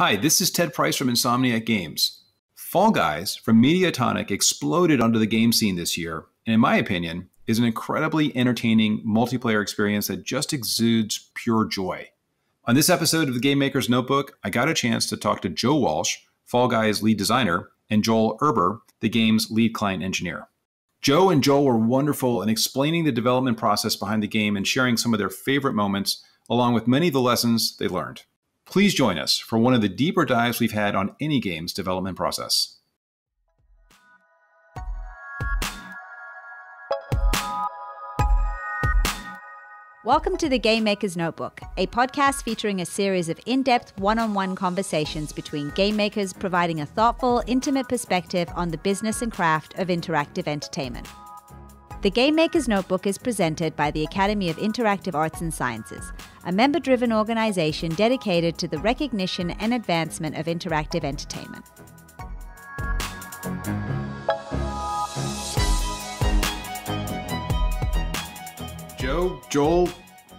Hi, this is Ted Price from Insomniac Games. Fall Guys from Mediatonic exploded onto the game scene this year, and in my opinion, is an incredibly entertaining multiplayer experience that just exudes pure joy. On this episode of the Game Maker's Notebook, I got a chance to talk to Joe Walsh, Fall Guys lead designer, and Joel Herber, the game's lead client engineer. Joe and Joel were wonderful in explaining the development process behind the game and sharing some of their favorite moments, along with many of the lessons they learned. Please join us for one of the deeper dives we've had on any game's development process. Welcome to the Game Maker's Notebook, a podcast featuring a series of in depth one on one conversations between game makers providing a thoughtful, intimate perspective on the business and craft of interactive entertainment. The Game Maker's Notebook is presented by the Academy of Interactive Arts and Sciences, a member driven organization dedicated to the recognition and advancement of interactive entertainment. Joe, Joel,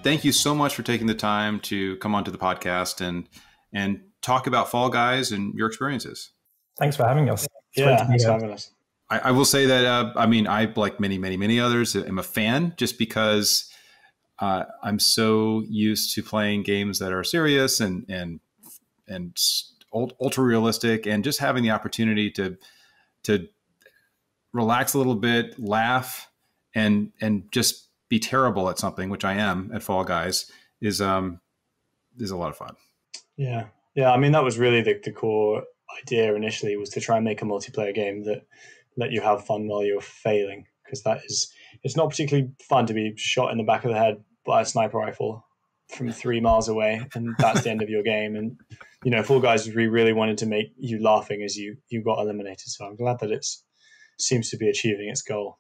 thank you so much for taking the time to come onto the podcast and and talk about Fall Guys and your experiences. Thanks for having us. It's yeah, thanks for having us. I, I will say that uh, I mean I like many many many others am a fan just because uh, I'm so used to playing games that are serious and and and ultra realistic and just having the opportunity to to relax a little bit, laugh, and and just be terrible at something, which I am at Fall Guys, is um is a lot of fun. Yeah, yeah. I mean, that was really the, the core idea initially was to try and make a multiplayer game that let you have fun while you're failing, because that is it's not particularly fun to be shot in the back of the head by a sniper rifle from three miles away, and that's the end of your game. And you know, Fall Guys, we really wanted to make you laughing as you you got eliminated. So I'm glad that it's seems to be achieving its goal.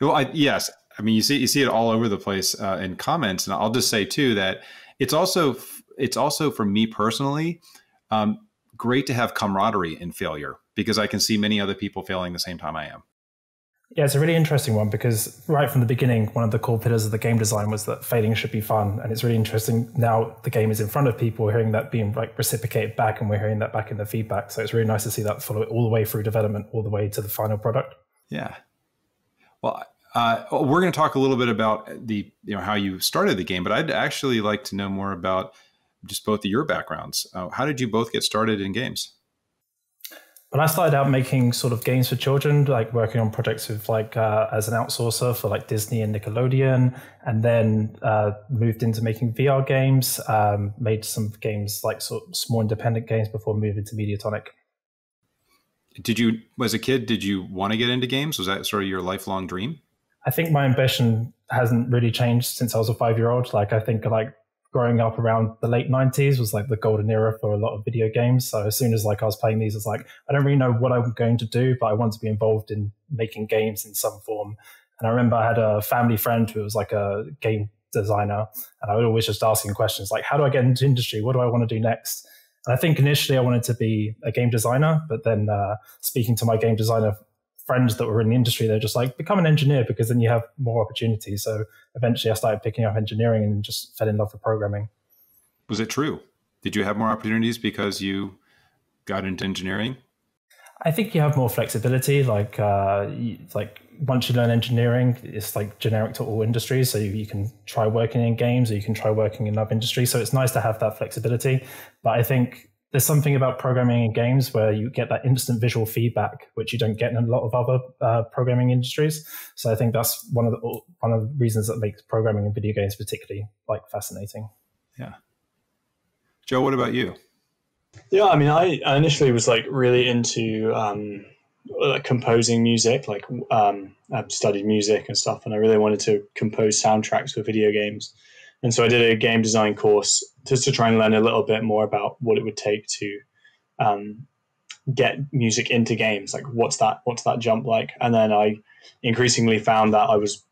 Well, I, yes, I mean, you see you see it all over the place uh, in comments, and I'll just say too that it's also it's also for me personally um, great to have camaraderie in failure because I can see many other people failing the same time I am. Yeah, it's a really interesting one because right from the beginning, one of the core pillars of the game design was that failing should be fun, and it's really interesting now the game is in front of people, we're hearing that being like reciprocated back, and we're hearing that back in the feedback. So it's really nice to see that follow it all the way through development, all the way to the final product. Yeah. Well, uh, we're going to talk a little bit about the you know how you started the game, but I'd actually like to know more about just both of your backgrounds. Uh, how did you both get started in games? When I started out making sort of games for children, like working on projects with like uh, as an outsourcer for like Disney and Nickelodeon, and then uh, moved into making VR games. Um, made some games like sort of small independent games before moving to Mediatonic. Did you, as a kid, did you want to get into games? Was that sort of your lifelong dream? I think my ambition hasn't really changed since I was a five year old. Like I think like growing up around the late nineties was like the golden era for a lot of video games. So as soon as like I was playing these, it's like I don't really know what I'm going to do, but I want to be involved in making games in some form. And I remember I had a family friend who was like a game designer, and I would always just ask him questions like, "How do I get into industry? What do I want to do next?" And I think initially I wanted to be a game designer, but then uh, speaking to my game designer friends that were in the industry, they're just like, become an engineer because then you have more opportunities. So eventually I started picking up engineering and just fell in love with programming. Was it true? Did you have more opportunities because you got into engineering? I think you have more flexibility. Like, uh, like once you learn engineering, it's like generic to all industries. So you, you, can try working in games or you can try working in other industries. So it's nice to have that flexibility. But I think there's something about programming in games where you get that instant visual feedback, which you don't get in a lot of other uh, programming industries. So I think that's one of the one of the reasons that makes programming in video games particularly like fascinating. Yeah. Joe, what about you? Yeah, I mean, I, initially was like really into um, like composing music. Like um, I've studied music and stuff, and I really wanted to compose soundtracks for video games. And so I did a game design course just to try and learn a little bit more about what it would take to um, get music into games. Like what's that what's that jump like? And then I increasingly found that I was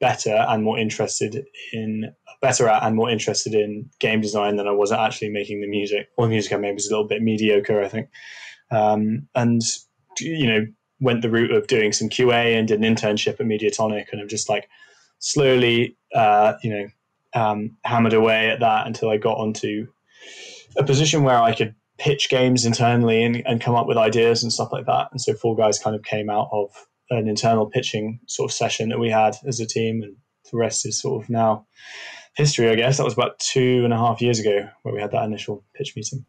better and more interested in better at and more interested in game design than I was actually making the music. Or the music I made was a little bit mediocre, I think. Um, and you know, went the route of doing some QA and did an internship at Mediatonic, and I'm just like slowly, uh, you know, um, hammered away at that until I got onto a position where I could pitch games internally and, and come up with ideas and stuff like that. And so Fall Guys kind of came out of an internal pitching sort of session that we had as a team, and the rest is sort of now history, I guess. That was about two and a half years ago where we had that initial pitch meeting.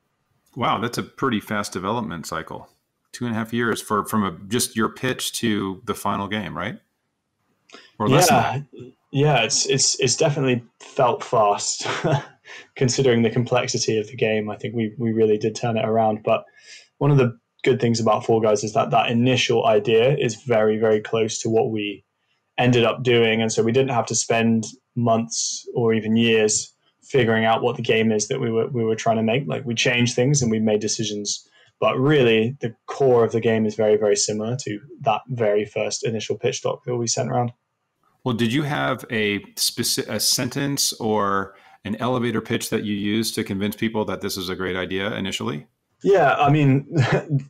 Wow, that's a pretty fast development cycle. Two and a half years for from a, just your pitch to the final game, right? Or yeah, yeah, it's it's it's definitely felt fast, considering the complexity of the game. I think we we really did turn it around. But one of the good things about Fall Guys is that that initial idea is very very close to what we ended up doing, and so we didn't have to spend months or even years figuring out what the game is that we were we were trying to make. Like we changed things and we made decisions, but really the core of the game is very very similar to that very first initial pitch doc that we sent around. Well, did you have a specific a sentence or an elevator pitch that you used to convince people that this is a great idea initially? Yeah, I mean,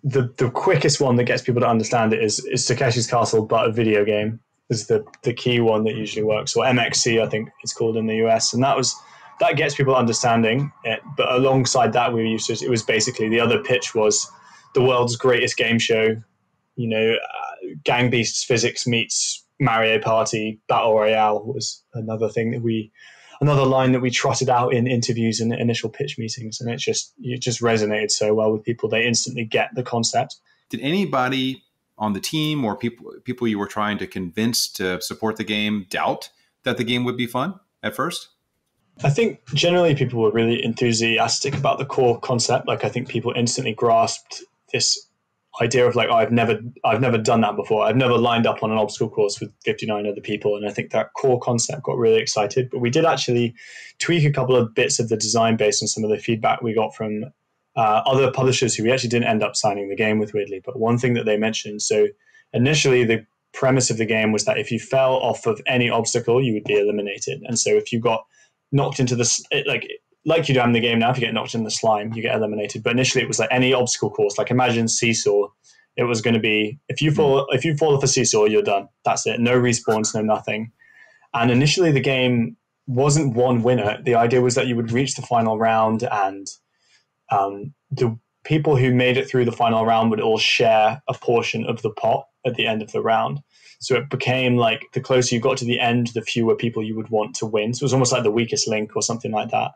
the the quickest one that gets people to understand it is is Takeshi's Castle, but a video game is the the key one that usually works, or MXC, I think it's called in the US, and that was that gets people understanding it. But alongside that, we used to it was basically the other pitch was the world's greatest game show. You know, uh, Gang Beasts physics meets Mario Party Battle Royale was another thing that we another line that we trotted out in interviews and initial pitch meetings, and it just it just resonated so well with people. They instantly get the concept. Did anybody on the team or people people you were trying to convince to support the game doubt that the game would be fun at first? I think generally people were really enthusiastic about the core concept. Like I think people instantly grasped this idea of like oh, I've never I've never done that before. I've never lined up on an obstacle course with 59 other people, and I think that core concept got really excited. But we did actually tweak a couple of bits of the design based on some of the feedback we got from uh, other publishers who we actually didn't end up signing the game with weirdly. But one thing that they mentioned so initially the premise of the game was that if you fell off of any obstacle, you would be eliminated, and so if you got knocked into the like like you do in the game now, if you get knocked in the slime, you get eliminated. But initially, it was like any obstacle course. Like imagine seesaw. It was going to be if you fall if you fall off a seesaw, you're done. That's it. No respawns, no nothing. And initially, the game wasn't one winner. The idea was that you would reach the final round, and um, the people who made it through the final round would all share a portion of the pot at the end of the round. So it became like the closer you got to the end, the fewer people you would want to win. So it was almost like the weakest link or something like that.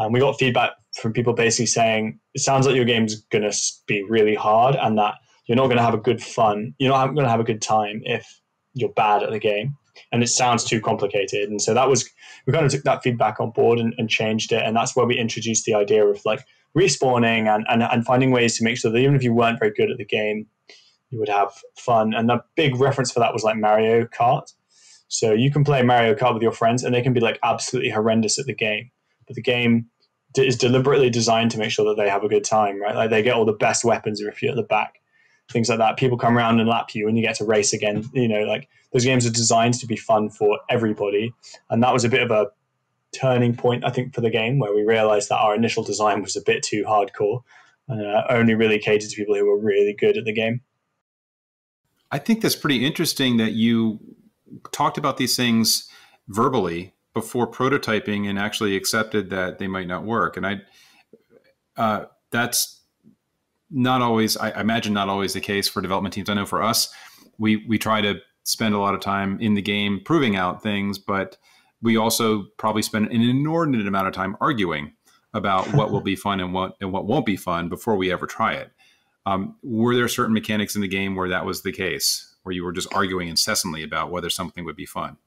Um, we got feedback from people basically saying it sounds like your game's going to be really hard and that you're not going to have a good fun. You're not going to have a good time if you're bad at the game and it sounds too complicated. And so that was, we kind of took that feedback on board and, and changed it. And that's where we introduced the idea of like respawning and, and, and finding ways to make sure that even if you weren't very good at the game, you would have fun. And the big reference for that was like Mario Kart. So you can play Mario Kart with your friends and they can be like absolutely horrendous at the game the game is deliberately designed to make sure that they have a good time, right? Like they get all the best weapons if you're at the back, things like that. People come around and lap you, and you get to race again. You know, like those games are designed to be fun for everybody, and that was a bit of a turning point, I think, for the game where we realized that our initial design was a bit too hardcore and uh, only really catered to people who were really good at the game. I think that's pretty interesting that you talked about these things verbally before prototyping and actually accepted that they might not work. And I, uh, that's not always, I imagine, not always the case for development teams. I know for us, we we try to spend a lot of time in the game proving out things, but we also probably spend an inordinate amount of time arguing about what will be fun and what and what won't be fun before we ever try it. Um, were there certain mechanics in the game where that was the case, where you were just arguing incessantly about whether something would be fun?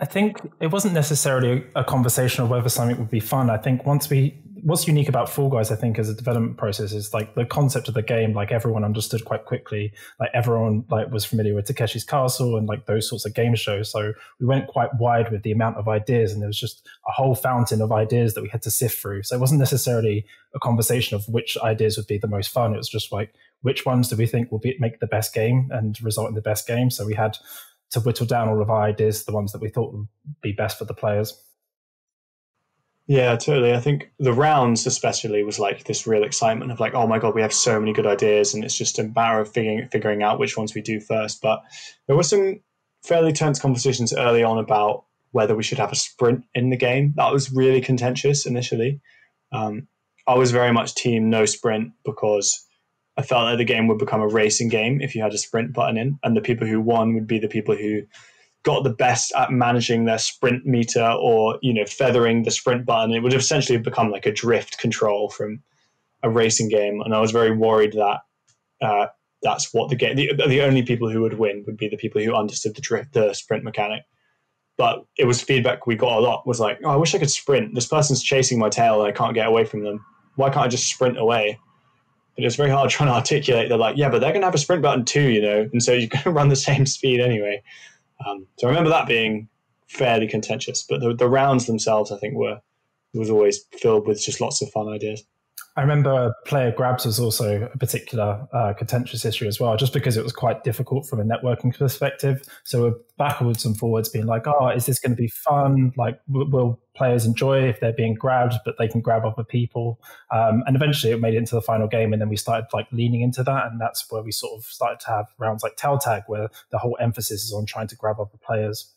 I think it wasn't necessarily a conversation of whether something would be fun. I think once we, what's unique about Fall Guys, I think, as a development process is like the concept of the game, like everyone understood quite quickly. Like everyone like was familiar with Takeshi's Castle and like those sorts of game shows. So we went quite wide with the amount of ideas, and there was just a whole fountain of ideas that we had to sift through. So it wasn't necessarily a conversation of which ideas would be the most fun. It was just like which ones do we think will be, make the best game and result in the best game. So we had to whittle down all of our ideas, the ones that we thought would be best for the players. Yeah, totally. I think the rounds, especially, was like this real excitement of like, oh my god, we have so many good ideas, and it's just a matter of figuring figuring out which ones we do first. But there were some fairly tense conversations early on about whether we should have a sprint in the game. That was really contentious initially. Um, I was very much team no sprint because I felt like the game would become a racing game if you had a sprint button in, and the people who won would be the people who got the best at managing their sprint meter or you know feathering the sprint button. It would essentially become like a drift control from a racing game, and I was very worried that uh, that's what the game. The, the only people who would win would be the people who understood the drift, the sprint mechanic. But it was feedback we got a lot was like, oh, I wish I could sprint. This person's chasing my tail and I can't get away from them. Why can't I just sprint away? But it's very hard trying to articulate. They're like, yeah, but they're going to have a sprint button too, you know, and so you're going to run the same speed anyway. Um, so I remember that being fairly contentious. But the, the rounds themselves, I think, were was always filled with just lots of fun ideas. I remember player grabs was also a particular uh, contentious issue as well, just because it was quite difficult from a networking perspective. So we're backwards and forwards being like, oh, is this going to be fun? Like, will players enjoy if they're being grabbed, but they can grab other people? Um, and eventually it made it into the final game. And then we started like leaning into that. And that's where we sort of started to have rounds like Tail Tag, where the whole emphasis is on trying to grab other players.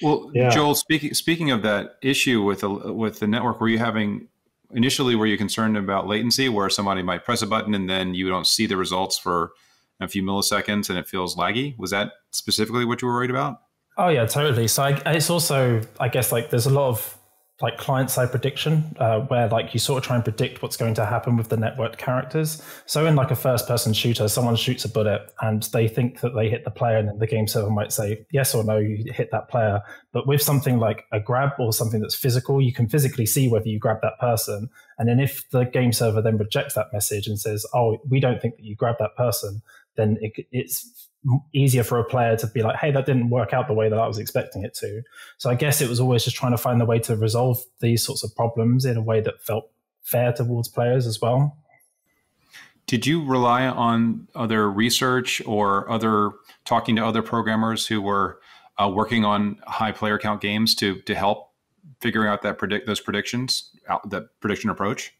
Well, yeah. Joel, speaking speaking of that issue with the, with the network, were you having initially were you concerned about latency where somebody might press a button and then you don't see the results for a few milliseconds and it feels laggy? Was that specifically what you were worried about? Oh yeah totally. So I, it's also i guess like there's a lot of like client side prediction uh, where like you sort of try and predict what's going to happen with the networked characters. So in like a first person shooter someone shoots a bullet and they think that they hit the player and then the game server might say yes or no you hit that player. But with something like a grab or something that's physical you can physically see whether you grab that person. And then if the game server then rejects that message and says oh we don't think that you grabbed that person then it, it's easier for a player to be like, hey, that didn't work out the way that I was expecting it to. So I guess it was always just trying to find the way to resolve these sorts of problems in a way that felt fair towards players as well. Did you rely on other research or other talking to other programmers who were uh, working on high player count games to to help figuring out that predict those predictions, that prediction approach?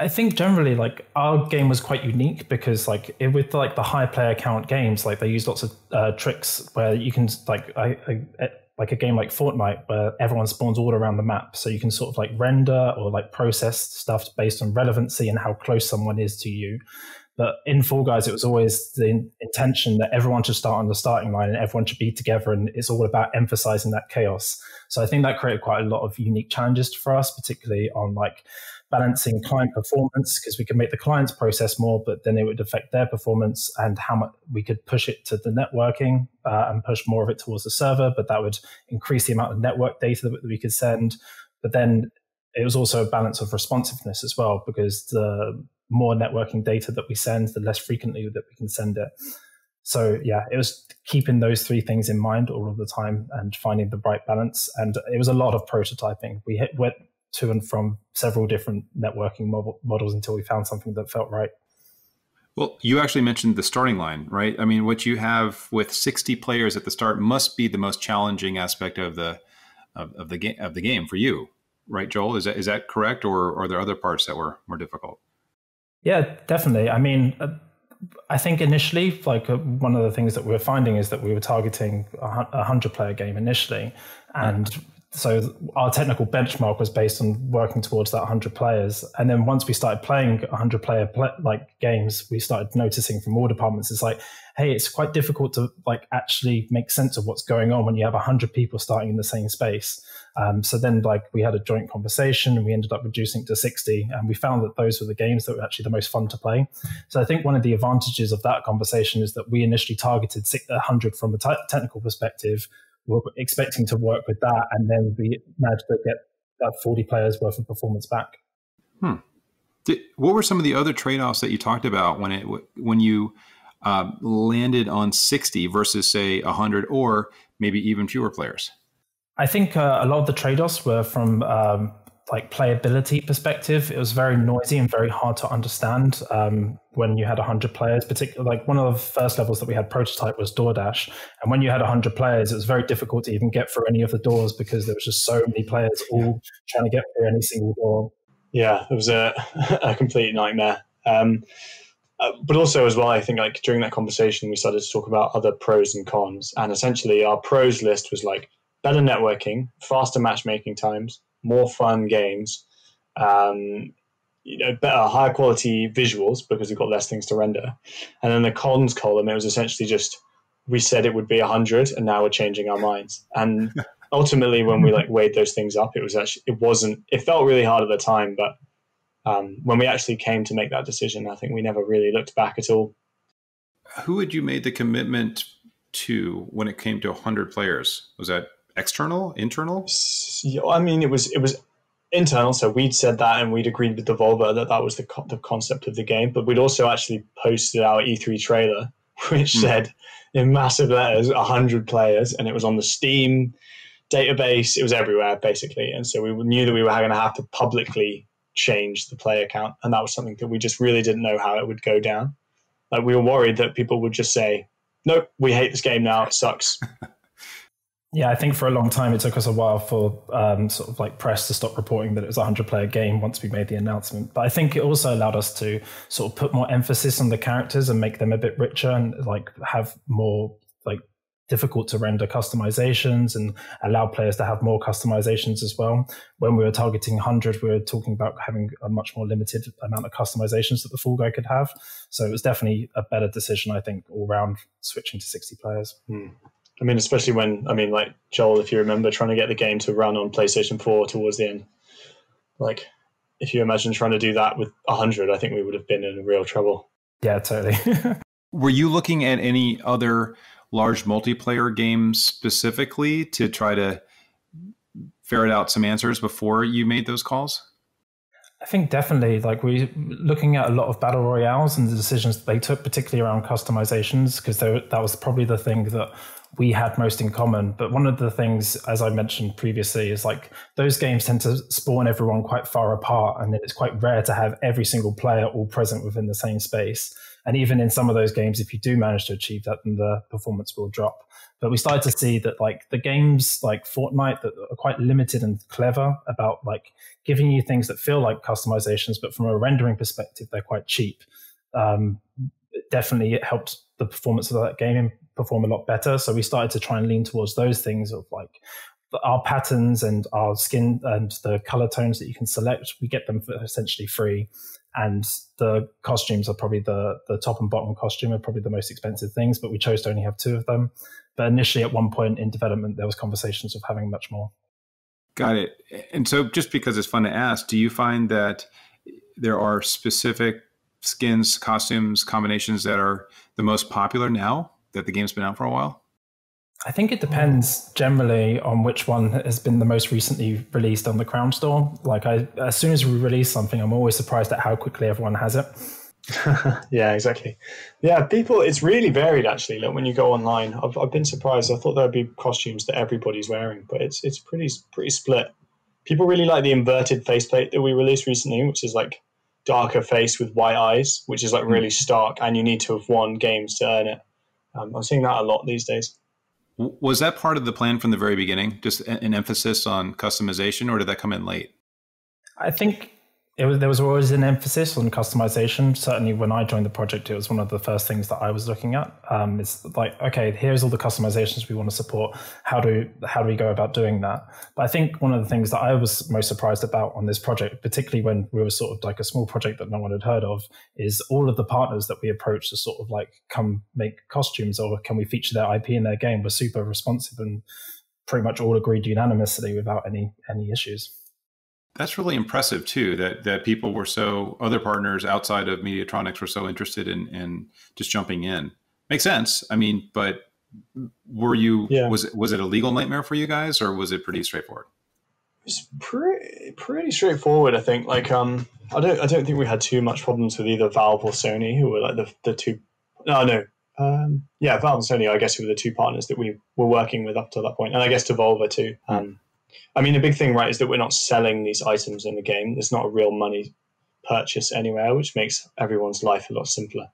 I think generally, like our game was quite unique because, like, it, with like the high player count games, like they use lots of uh, tricks where you can like I, I, like a game like Fortnite where everyone spawns all around the map, so you can sort of like render or like process stuff based on relevancy and how close someone is to you. But in Fall Guys, it was always the intention that everyone should start on the starting line and everyone should be together, and it's all about emphasizing that chaos. So I think that created quite a lot of unique challenges for us, particularly on like balancing client performance because we could make the clients process more, but then it would affect their performance and how much we could push it to the networking uh, and push more of it towards the server. But that would increase the amount of network data that we could send. But then it was also a balance of responsiveness as well, because the more networking data that we send, the less frequently that we can send it. So yeah, it was keeping those three things in mind all of the time and finding the right balance. And it was a lot of prototyping. We hit, went to and from several different networking models until we found something that felt right. Well, you actually mentioned the starting line, right? I mean, what you have with 60 players at the start must be the most challenging aspect of the of, of the game of the game for you, right, Joel? Is that is that correct, or, or are there other parts that were more difficult? Yeah, definitely. I mean, uh, I think initially, like uh, one of the things that we were finding is that we were targeting a hundred player game initially, and so our technical benchmark was based on working towards that 100 players. And then once we started playing 100 player play, like games we started noticing from all departments it's like hey it's quite difficult to like actually make sense of what's going on when you have 100 people starting in the same space. Um, so then like we had a joint conversation and we ended up reducing to 60 and we found that those were the games that were actually the most fun to play. So i think one of the advantages of that conversation is that we initially targeted 100 from a t- technical perspective we're expecting to work with that, and then we managed to get that 40 players worth of performance back. Hmm. Did, what were some of the other trade-offs that you talked about when it when you uh, landed on 60 versus say 100 or maybe even fewer players? I think uh, a lot of the trade-offs were from um, like playability perspective, it was very noisy and very hard to understand um, when you had 100 players. Particularly, like one of the first levels that we had prototype was DoorDash, and when you had 100 players, it was very difficult to even get through any of the doors because there was just so many players all trying to get through any single door. Yeah, it was a, a complete nightmare. Um, uh, but also as well, I think like during that conversation, we started to talk about other pros and cons, and essentially our pros list was like better networking, faster matchmaking times more fun games, um, you know better, higher quality visuals because we've got less things to render. And then the cons column, it was essentially just we said it would be hundred, and now we're changing our minds. And ultimately, when we like weighed those things up, it was actually it wasn't. It felt really hard at the time, but um, when we actually came to make that decision, I think we never really looked back at all. Who had you made the commitment to when it came to 100 players? Was that external, internal? I mean, it was it was internal. So we'd said that, and we'd agreed with Devolver that that was the co- the concept of the game. But we'd also actually posted our E3 trailer, which mm. said in massive letters 100 players, and it was on the Steam database. It was everywhere basically, and so we knew that we were going to have to publicly change the player count, and that was something that we just really didn't know how it would go down. Like we were worried that people would just say, "Nope, we hate this game now. It sucks." Yeah, I think for a long time it took us a while for um, sort of like press to stop reporting that it was a hundred player game once we made the announcement. But I think it also allowed us to sort of put more emphasis on the characters and make them a bit richer and like have more like difficult to render customizations and allow players to have more customizations as well. When we were targeting 100, we were talking about having a much more limited amount of customizations that the Fall Guy could have. So it was definitely a better decision, I think, all round switching to 60 players. Hmm. I mean, especially when I mean, like Joel, if you remember trying to get the game to run on PlayStation Four towards the end, like if you imagine trying to do that with hundred, I think we would have been in real trouble. Yeah, totally. Were you looking at any other large multiplayer games specifically to try to ferret out some answers before you made those calls? I think definitely, like we're looking at a lot of battle royales and the decisions they took, particularly around customizations, because that was probably the thing that we had most in common. But one of the things, as I mentioned previously, is like those games tend to spawn everyone quite far apart, and it's quite rare to have every single player all present within the same space. And even in some of those games, if you do manage to achieve that, then the performance will drop. But we started to see that like the games like Fortnite that are quite limited and clever about like giving you things that feel like customizations, but from a rendering perspective, they're quite cheap. Um, definitely it helped the performance of that game perform a lot better. So we started to try and lean towards those things of like our patterns and our skin and the color tones that you can select. We get them essentially free. And the costumes are probably the, the top and bottom costume are probably the most expensive things, but we chose to only have two of them. But initially, at one point in development, there was conversations of having much more. Got it. And so, just because it's fun to ask, do you find that there are specific skins, costumes, combinations that are the most popular now that the game's been out for a while? I think it depends generally on which one has been the most recently released on the Crown Store. Like, I, as soon as we release something, I'm always surprised at how quickly everyone has it. yeah, exactly. Yeah, people, it's really varied actually. Like when you go online, I've, I've been surprised. I thought there'd be costumes that everybody's wearing, but it's it's pretty pretty split. People really like the inverted faceplate that we released recently, which is like darker face with white eyes, which is like hmm. really stark, and you need to have won games to earn it. Um, I'm seeing that a lot these days. Was that part of the plan from the very beginning, just an emphasis on customization, or did that come in late? I think it was, there was always an emphasis on customization. Certainly, when I joined the project, it was one of the first things that I was looking at. Um, it's like, okay, here's all the customizations we want to support. How do how do we go about doing that? But I think one of the things that I was most surprised about on this project, particularly when we were sort of like a small project that no one had heard of, is all of the partners that we approached to sort of like come make costumes or can we feature their IP in their game were super responsive and pretty much all agreed unanimously without any any issues. That's really impressive too. That that people were so other partners outside of Mediatonics were so interested in in just jumping in. Makes sense. I mean, but were you yeah. was it was it a legal nightmare for you guys or was it pretty straightforward? It's pretty pretty straightforward. I think. Like um, I don't I don't think we had too much problems with either Valve or Sony, who were like the the two. No, no. Um, yeah, Valve and Sony, I guess, who were the two partners that we were working with up to that point, and I guess Devolver too. Um, I mean, the big thing, right, is that we're not selling these items in the game. There's not a real money purchase anywhere, which makes everyone's life a lot simpler.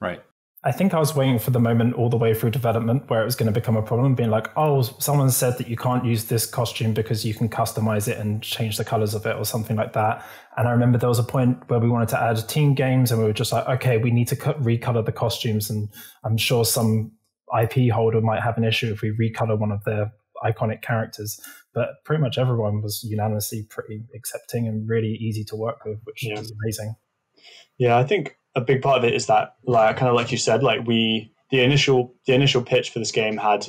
Right. I think I was waiting for the moment all the way through development where it was going to become a problem, being like, oh, someone said that you can't use this costume because you can customize it and change the colors of it or something like that. And I remember there was a point where we wanted to add team games and we were just like, okay, we need to cut, recolor the costumes. And I'm sure some IP holder might have an issue if we recolor one of their iconic characters. But pretty much everyone was unanimously pretty accepting and really easy to work with, which Yeah. was amazing. Yeah, I think a big part of it is that, like, kind of like you said, like we the initial the initial pitch for this game had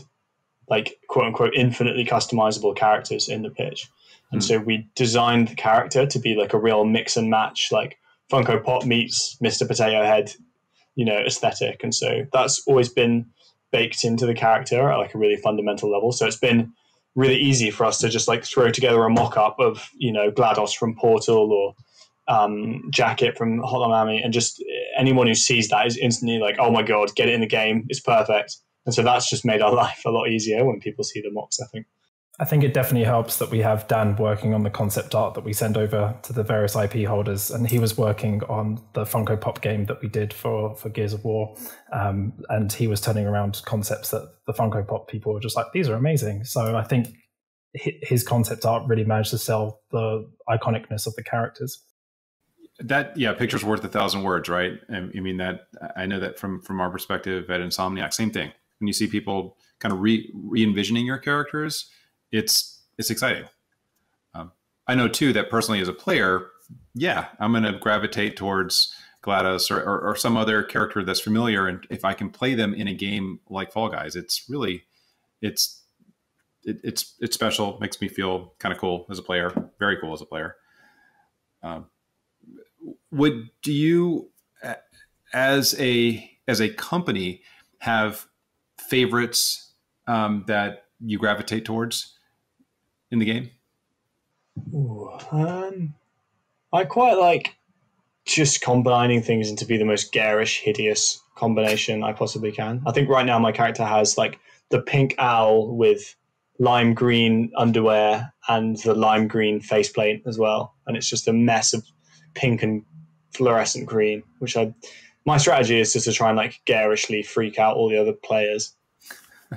like quote unquote infinitely customizable characters in the pitch, and Hmm. so we designed the character to be like a real mix and match, like Funko Pop meets Mr. Potato Head, you know, aesthetic, and so that's always been baked into the character at like a really fundamental level. So it's been really easy for us to just like throw together a mock-up of you know GLaDOS from Portal or um, Jacket from Hotline Miami, and just anyone who sees that is instantly like, "Oh my god, get it in the game! It's perfect." And so that's just made our life a lot easier when people see the mocks. I think. I think it definitely helps that we have Dan working on the concept art that we send over to the various IP holders, and he was working on the Funko Pop game that we did for for Gears of War, um, and he was turning around concepts that the Funko Pop people were just like, these are amazing. So I think his concept art really managed to sell the iconicness of the characters. That yeah, picture's worth a thousand words, right? I mean that I know that from from our perspective at Insomniac, same thing. When you see people kind of re re envisioning your characters, it's it's exciting. Um, I know too that personally as a player, yeah, I'm going to gravitate towards GLaDOS or, or, or some other character that's familiar, and if I can play them in a game like Fall Guys, it's really it's it, it's it's special. Makes me feel kind of cool as a player, very cool as a player. Um, would do you as a as a company have favorites um, that you gravitate towards in the game Ooh, um, I quite like just combining things into be the most garish, hideous combination I possibly can. I think right now my character has like the pink owl with lime green underwear and the lime green faceplate as well, and it's just a mess of pink and fluorescent green. Which I, my strategy is just to try and like garishly freak out all the other players,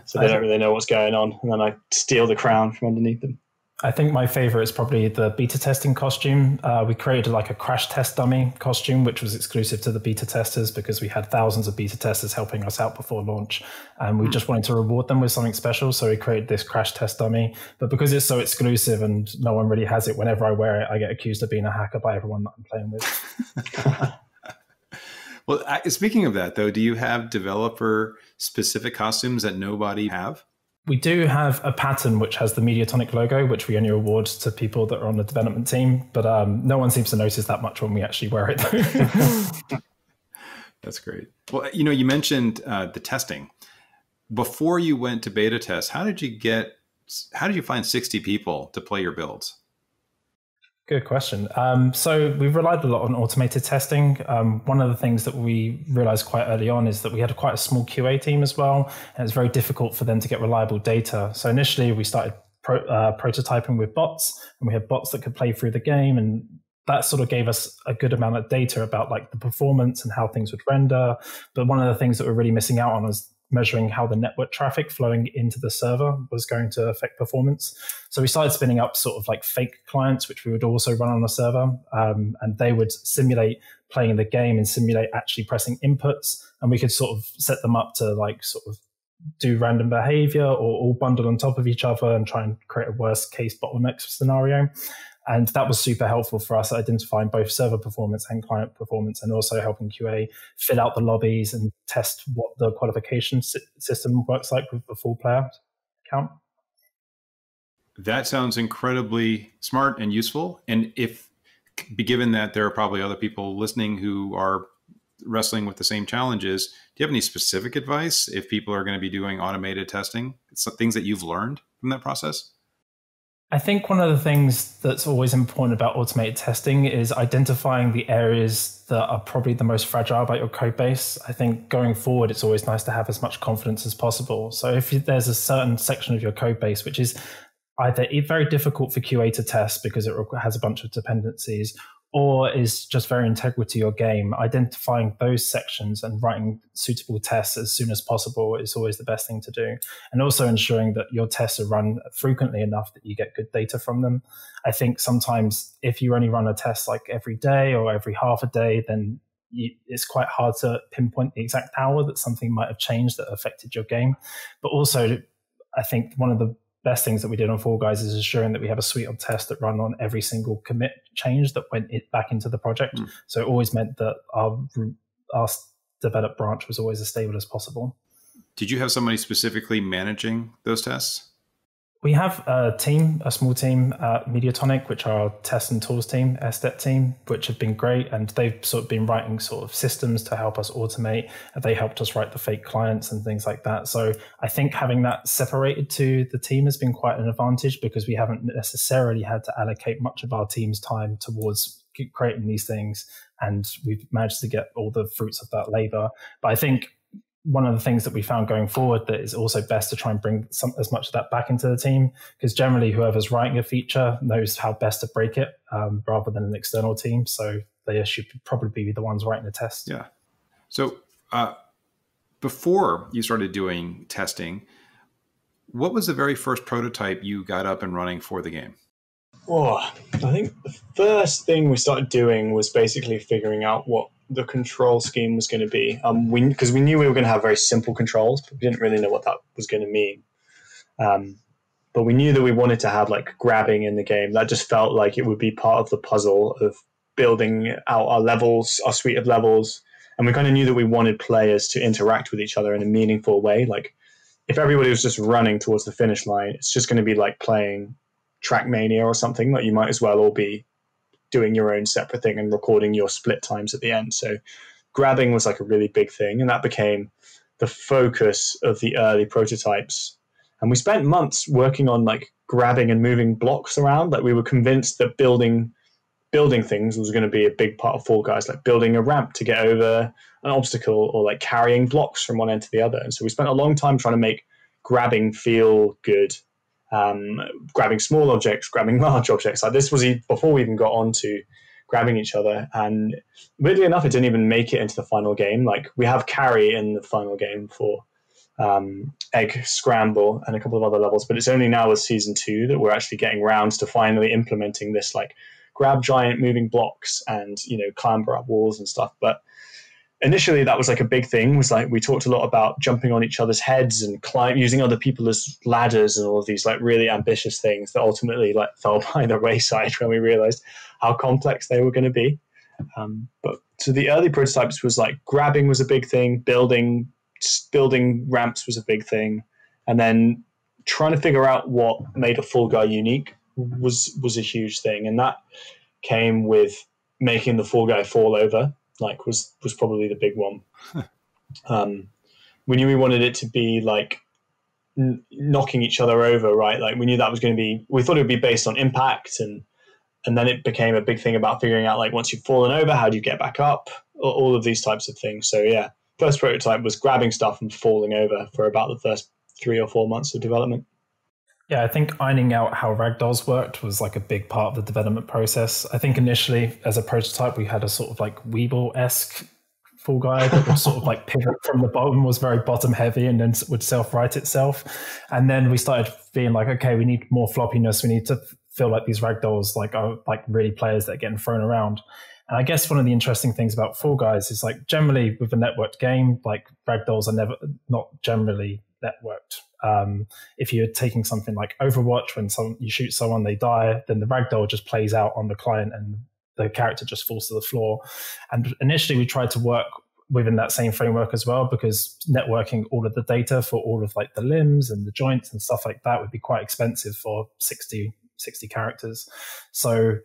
so they don't really know what's going on, and then I steal the crown from underneath them. I think my favorite is probably the beta testing costume. Uh, we created like a crash test dummy costume, which was exclusive to the beta testers because we had thousands of beta testers helping us out before launch. And we just wanted to reward them with something special. So we created this crash test dummy. But because it's so exclusive and no one really has it, whenever I wear it, I get accused of being a hacker by everyone that I'm playing with. well speaking of that though do you have developer specific costumes that nobody have We do have a pattern which has the Mediatonic logo, which we only award to people that are on the development team, but um, no one seems to notice that much when we actually wear it. that's great. Well you know you mentioned uh, the testing. Before you went to beta test how did you get how did you find 60 people to play your builds Good question. Um, so we've relied a lot on automated testing. Um, one of the things that we realized quite early on is that we had quite a small QA team as well, and it's very difficult for them to get reliable data. So initially, we started pro, uh, prototyping with bots, and we had bots that could play through the game, and that sort of gave us a good amount of data about like the performance and how things would render. But one of the things that we're really missing out on is measuring how the network traffic flowing into the server was going to affect performance. So we started spinning up sort of like fake clients, which we would also run on the server, um, and they would simulate playing the game and simulate actually pressing inputs, and we could sort of set them up to like sort of do random behavior or all bundle on top of each other and try and create a worst case bottleneck scenario. And that was super helpful for us identifying both server performance and client performance, and also helping QA fill out the lobbies and test what the qualification sy- system works like with the full player account. That sounds incredibly smart and useful. And if, given that there are probably other people listening who are wrestling with the same challenges, do you have any specific advice if people are going to be doing automated testing? Some things that you've learned from that process? I think one of the things that's always important about automated testing is identifying the areas that are probably the most fragile about your code base. I think going forward, it's always nice to have as much confidence as possible. So if there's a certain section of your code base which is either very difficult for QA to test because it has a bunch of dependencies, or is just very integral to your game, identifying those sections and writing suitable tests as soon as possible is always the best thing to do. And also ensuring that your tests are run frequently enough that you get good data from them. I think sometimes if you only run a test like every day or every half a day, then you, it's quite hard to pinpoint the exact hour that something might have changed that affected your game. But also, I think one of the best things that we did on Fall Guys is ensuring that we have a suite of tests that run on every single commit change that went it back into the project. Mm. So it always meant that our our developed branch was always as stable as possible. Did you have somebody specifically managing those tests? We have a team, a small team at Mediatonic, which are our test and tools team, SDET team, which have been great. And they've sort of been writing sort of systems to help us automate. They helped us write the fake clients and things like that. So I think having that separated to the team has been quite an advantage because we haven't necessarily had to allocate much of our team's time towards creating these things. And we've managed to get all the fruits of that labor. But I think one of the things that we found going forward that is also best to try and bring some, as much of that back into the team because generally whoever's writing a feature knows how best to break it um, rather than an external team. So they should probably be the ones writing the test. Yeah. So uh, before you started doing testing what was the very first prototype you got up and running for the game? Oh i think the first thing we started doing was basically figuring out what the control scheme was going to be. Um, we because we knew we were going to have very simple controls, but we didn't really know what that was going to mean. Um, but we knew that we wanted to have like grabbing in the game. That just felt like it would be part of the puzzle of building out our levels, our suite of levels. And we kind of knew that we wanted players to interact with each other in a meaningful way. Like if everybody was just running towards the finish line, it's just going to be like playing Trackmania or something that you might as well all be doing your own separate thing and recording your split times at the end. So grabbing was like a really big thing, and that became the focus of the early prototypes. And we spent months working on like grabbing and moving blocks around. Like we were convinced that building building things was going to be a big part of Fall Guys, like building a ramp to get over an obstacle or like carrying blocks from one end to the other. And so we spent a long time trying to make grabbing feel good um, grabbing small objects, grabbing large objects. Like this was before we even got on to grabbing each other. And weirdly enough, it didn't even make it into the final game. Like we have carry in the final game for um, egg scramble and a couple of other levels, but it's only now with season two that we're actually getting rounds to finally implementing this like grab giant moving blocks and you know clamber up walls and stuff. But initially that was like a big thing was like we talked a lot about jumping on each other's heads and climb using other people as ladders and all of these like really ambitious things that ultimately like fell by the wayside when we realized how complex they were going to be. Um, but so the early prototypes was like grabbing was a big thing building building ramps was a big thing and then trying to figure out what made a Fall Guy unique was was a huge thing and that came with making the Fall Guy fall over like was was probably the big one. um, we knew we wanted it to be like n- knocking each other over, right? Like we knew that was going to be. We thought it would be based on impact, and and then it became a big thing about figuring out like once you've fallen over, how do you get back up? All of these types of things. So yeah, first prototype was grabbing stuff and falling over for about the first three or four months of development. Yeah, I think ironing out how ragdolls worked was like a big part of the development process. I think initially, as a prototype, we had a sort of like Weeble esque Fall Guy that would sort of like pivot from the bottom, was very bottom heavy, and then would self right itself. And then we started being like, okay, we need more floppiness. We need to feel like these ragdolls like are like really players that are getting thrown around. And I guess one of the interesting things about Fall Guys is like generally with a networked game, like ragdolls are never not generally networked um, if you're taking something like Overwatch, when some, you shoot someone, they die, then the ragdoll just plays out on the client and the character just falls to the floor. And initially, we tried to work within that same framework as well because networking all of the data for all of like the limbs and the joints and stuff like that would be quite expensive for 60 60 characters so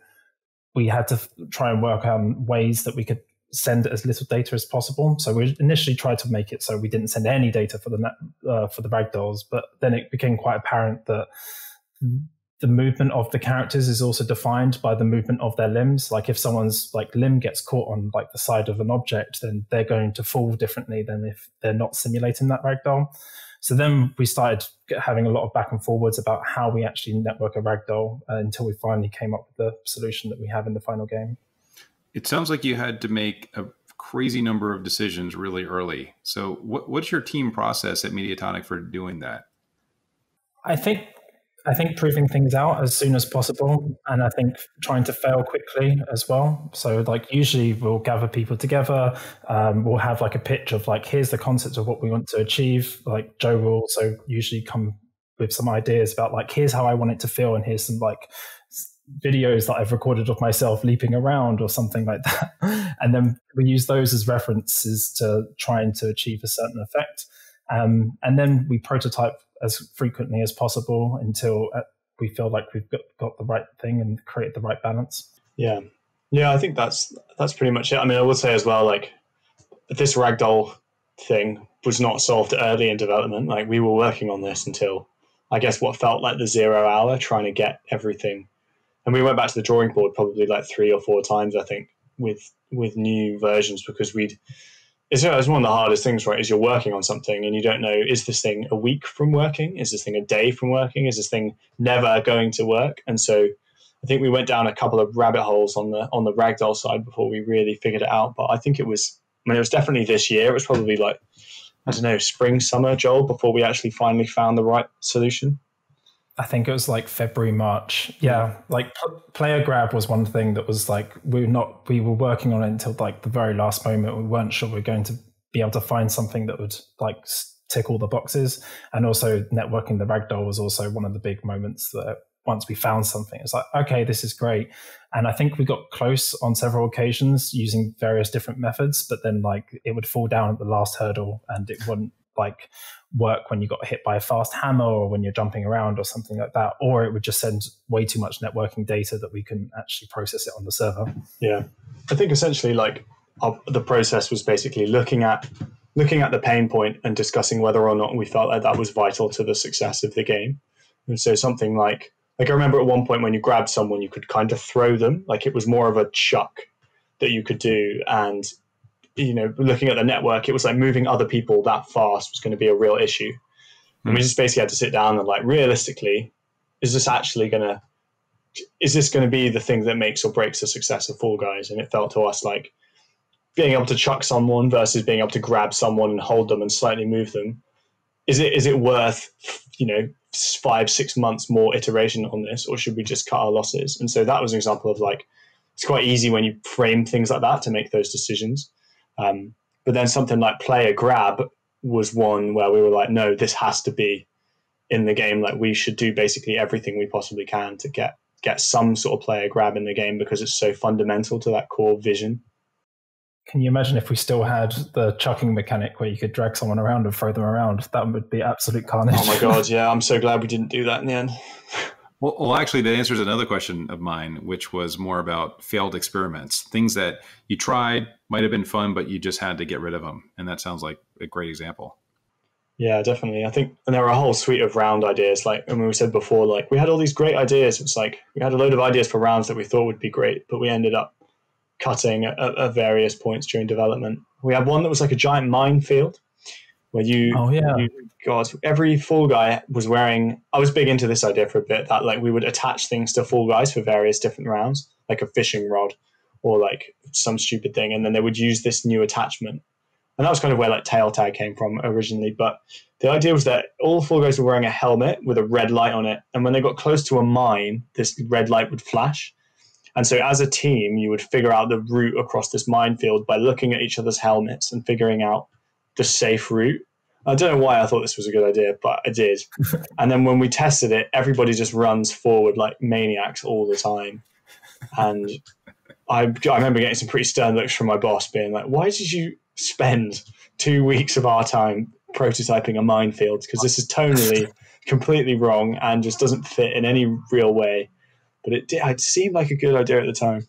we had to try and work on ways that we could send as little data as possible. So we initially tried to make it so we didn't send any data for the uh, for the ragdolls, but then it became quite apparent that the movement of the characters is also defined by the movement of their limbs. Like if someone's like limb gets caught on like the side of an object, then they're going to fall differently than if they're not simulating that ragdoll. So then we started having a lot of back and forwards about how we actually network a ragdoll uh, until we finally came up with the solution that we have in the final game. It sounds like you had to make a crazy number of decisions really early. So, what, what's your team process at Mediatonic for doing that? I think I think proving things out as soon as possible, and I think trying to fail quickly as well. So, like usually we'll gather people together. Um, we'll have like a pitch of like, here's the concept of what we want to achieve. Like Joe will also usually come with some ideas about like here's how I want it to feel, and here's some like videos that I've recorded of myself leaping around or something like that. and then we use those as references to trying to achieve a certain effect. Um, and then we prototype as frequently as possible until uh, we feel like we've got, got the right thing and create the right balance. Yeah. Yeah, I think that's that's pretty much it. I mean, I would say as well, like this ragdoll thing was not solved early in development. Like we were working on this until I guess what felt like the zero hour, trying to get everything and we went back to the drawing board probably like three or four times i think with with new versions because we'd it's, it's one of the hardest things right is you're working on something and you don't know is this thing a week from working? Is this thing a day from working? Is this thing never going to work? And so i think we went down a couple of rabbit holes on the on the ragdoll side before we really figured it out. But i think it was i mean it was definitely this year. It was probably like i don't know spring summer joel before we actually finally found the right solution I think it was like February, March. Yeah, like player grab was one thing that was like we were not we were working on it until like the very last moment. We weren't sure we were going to be able to find something that would like tick all the boxes. And also networking the ragdoll was also one of the big moments that once we found something, it's like okay, this is great. And I think we got close on several occasions using various different methods, but then like it would fall down at the last hurdle and it wouldn't like work when you got hit by a fast hammer or when you're jumping around or something like that, or it would just send way too much networking data that we couldn't actually process it on the server. Yeah, I think essentially like our, the process was basically looking at looking at the pain point and discussing whether or not we felt like that was vital to the success of the game. And so something like like I remember at one point when you grabbed someone, you could kind of throw them, like it was more of a chuck that you could do, and you know, looking at the network, it was like moving other people that fast was going to be a real issue. Mm. And we hmm. just basically had to sit down and like, realistically, is this actually going to, is this going to be the thing that makes or breaks the success of Fall Guys? And it felt to us like being able to chuck someone versus being able to grab someone and hold them and slightly move them. Is it is it worth you know five six months more iteration on this, or should we just cut our losses? And so that was an example of like it's quite easy when you frame things like that to make those decisions. Um, but then something like player grab was one where we were like, no, this has to be in the game. Like we should do basically everything we possibly can to get get some sort of player grab in the game because it's so fundamental to that core vision. Can you imagine if we still had the chucking mechanic where you could drag someone around and throw them around? That would be absolute carnage. Oh my god, yeah! I'm so glad we didn't do that in the end. Well, well, actually, that answers another question of mine, which was more about failed experiments, things that you tried, might have been fun, but you just had to get rid of them. And that sounds like a great example. Yeah, definitely. I think, and there were a whole suite of round ideas. Like, mean, we said before, like we had all these great ideas. It's like we had a load of ideas for rounds that we thought would be great, but we ended up cutting at, at various points during development. We had one that was like a giant minefield where you, oh yeah, you, God, every Fall Guy was wearing. I was big into this idea for a bit that like we would attach things to Fall Guys for various different rounds, like a fishing rod or like some stupid thing, and then they would use this new attachment, and that was kind of where like tail tag came from originally. But the idea was that all Fall Guys were wearing a helmet with a red light on it, and when they got close to a mine, this red light would flash. And so, as a team, you would figure out the route across this minefield by looking at each other's helmets and figuring out the safe route. I don't know why I thought this was a good idea, but I did. and then when we tested it, everybody just runs forward like maniacs all the time. And I, I remember getting some pretty stern looks from my boss being like, why did you spend two weeks of our time prototyping a minefield? Because this is tonally completely wrong and just doesn't fit in any real way. But it, did. it seemed like a good idea at the time.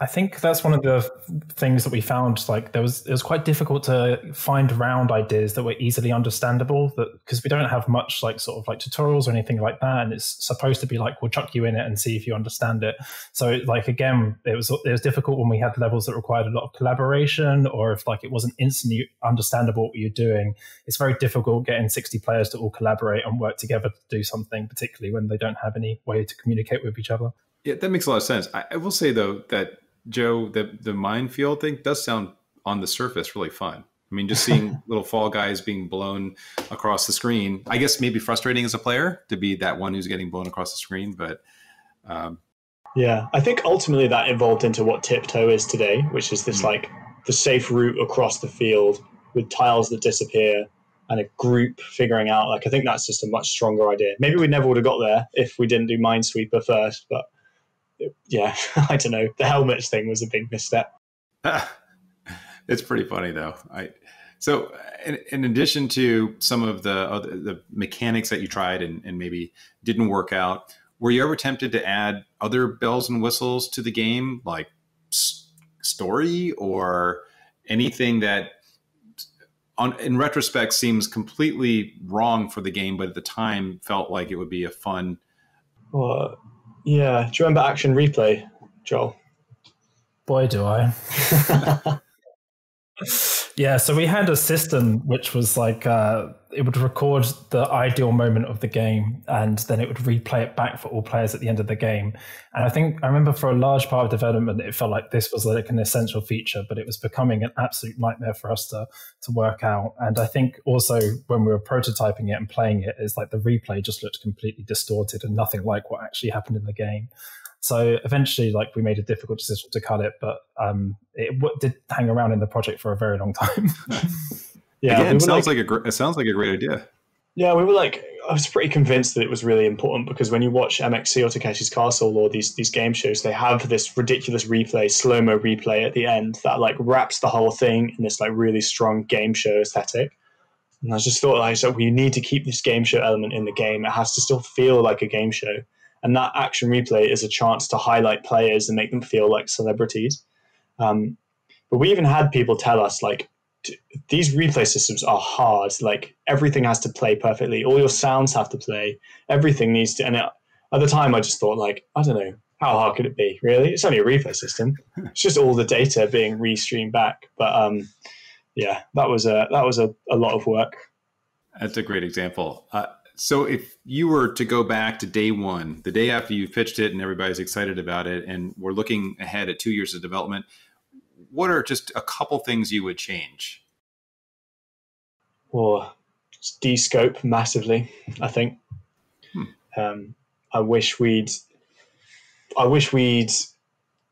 I think that's one of the things that we found. Like there was, it was quite difficult to find round ideas that were easily understandable. That because we don't have much like sort of like tutorials or anything like that, and it's supposed to be like we'll chuck you in it and see if you understand it. So like again, it was it was difficult when we had levels that required a lot of collaboration, or if like it wasn't instantly understandable what you're doing. It's very difficult getting sixty players to all collaborate and work together to do something, particularly when they don't have any way to communicate with each other. Yeah, that makes a lot of sense. I, I will say though that Joe, the the minefield thing does sound on the surface really fun. I mean, just seeing little fall guys being blown across the screen. I guess maybe frustrating as a player to be that one who's getting blown across the screen, but um, yeah, I think ultimately that evolved into what tiptoe is today, which is this mm-hmm. like the safe route across the field with tiles that disappear and a group figuring out. Like I think that's just a much stronger idea. Maybe we never would have got there if we didn't do Minesweeper first, but yeah, I don't know. The helmets thing was a big misstep. it's pretty funny though. I so in, in, addition to some of the other, the mechanics that you tried and, and maybe didn't work out, were you ever tempted to add other bells and whistles to the game, like s- story or anything that on, in retrospect seems completely wrong for the game, but at the time felt like it would be a fun. Well, yeah. Do you remember Action Replay, Joel? Boy, do I. yeah, so we had a system which was like uh, it would record the ideal moment of the game and then it would replay it back for all players at the end of the game. And I think I remember for a large part of development, it felt like this was like an essential feature, but it was becoming an absolute nightmare for us to to work out. And I think also when we were prototyping it and playing it, it's like the replay just looked completely distorted and nothing like what actually happened in the game. So eventually, like we made a difficult decision to cut it, but um, it w- did hang around in the project for a very long time. yeah, Again, we sounds like, like, a gr- it sounds like a great idea. Yeah, we were like, I was pretty convinced that it was really important because when you watch MXC or Takeshi's Castle or these these game shows, they have this ridiculous replay, slow mo replay at the end that like wraps the whole thing in this like really strong game show aesthetic. And I just thought like, so we need to keep this game show element in the game. It has to still feel like a game show and that action replay is a chance to highlight players and make them feel like celebrities. Um, but we even had people tell us like these replay systems are hard. Like everything has to play perfectly. All your sounds have to play. Everything needs to. And it, at the time, I just thought like I don't know how hard could it be. Really, it's only a replay system. It's just all the data being restreamed back. But um, yeah, that was a that was a, a lot of work. That's a great example. Uh, so if you were to go back to day one, the day after you pitched it and everybody's excited about it, and we're looking ahead at two years of development, what are just a couple things you would change? Well, de-scope massively. I think. Hmm. Um, I wish we'd. I wish we'd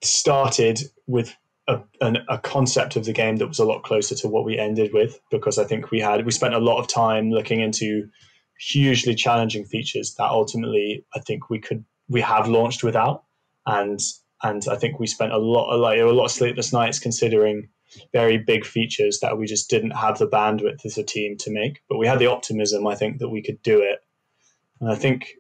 started with a, an, a concept of the game that was a lot closer to what we ended with, because I think we had we spent a lot of time looking into hugely challenging features that ultimately I think we could we have launched without, and and I think we spent a lot of like a lot of sleepless nights considering very big features that we just didn't have the bandwidth as a team to make. But we had the optimism, I think, that we could do it. And I think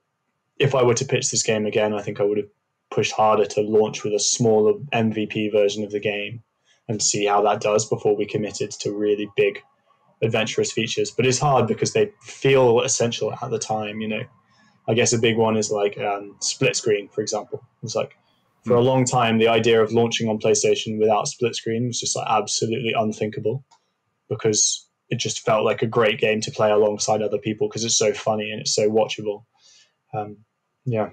if I were to pitch this game again, I think I would have pushed harder to launch with a smaller MVP version of the game and see how that does before we committed to really big adventurous features, but it's hard because they feel essential at the time. You know, I guess a big one is like um, split screen, for example. It's like for a hmm. long time the idea of launching on PlayStation without split screen was just like absolutely unthinkable because it just felt like a great game to play alongside other people because it's so funny and it's so watchable. Um, yeah.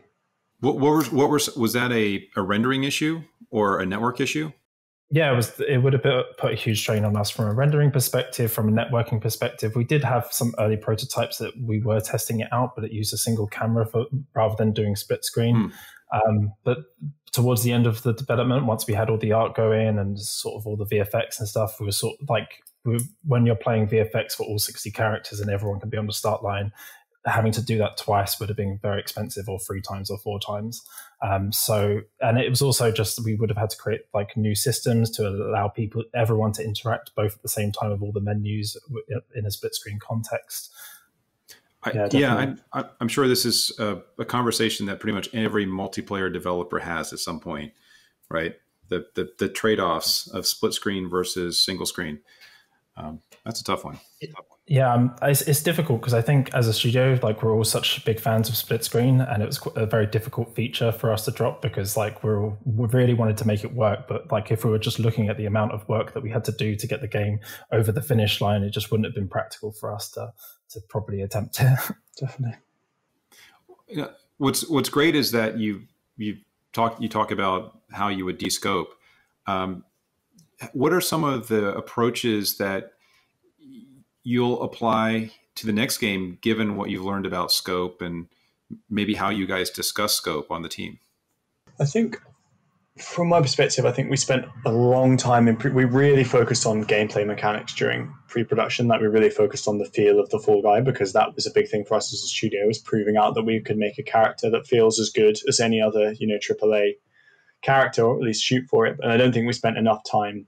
What, what was what was was that a, a rendering issue or a network issue? Yeah, it was. It would have put a huge strain on us from a rendering perspective, from a networking perspective. We did have some early prototypes that we were testing it out, but it used a single camera for, rather than doing split screen. Mm. Um, but towards the end of the development, once we had all the art go in and sort of all the VFX and stuff, we were sort of like we, when you're playing VFX for all 60 characters and everyone can be on the start line, having to do that twice would have been very expensive or three times or four times. Um, so, and it was also just we would have had to create like new systems to allow people, everyone to interact both at the same time with all the menus in a split screen context. I, yeah, yeah I, am sure this is a, a, conversation that pretty much every multiplayer developer has at some point, right? The the, the trade offs of split screen versus single screen. Um, that's a tough one. It, yeah, um, it's, it's, difficult because I think as a studio, like we're all such big fans of split screen, and it was a very difficult feature for us to drop because like we're all, we really wanted to make it work, but like if we were just looking at the amount of work that we had to do to get the game over the finish line, it just wouldn't have been practical for us to to properly attempt it. Definitely. Yeah, what's what's great is that you you talk you talk about how you would descope. Um, what are some of the approaches that you'll apply to the next game, given what you've learned about scope and maybe how you guys discuss scope on the team? I think from my perspective, I think we spent a long time in. Pre- we really focused on gameplay mechanics during pre-production. Like we really focused on the feel of the Fall Guy because that was a big thing for us as a studio, was proving out that we could make a character that feels as good as any other, you know, AAA character, or at least shoot for it. But I don't think we spent enough time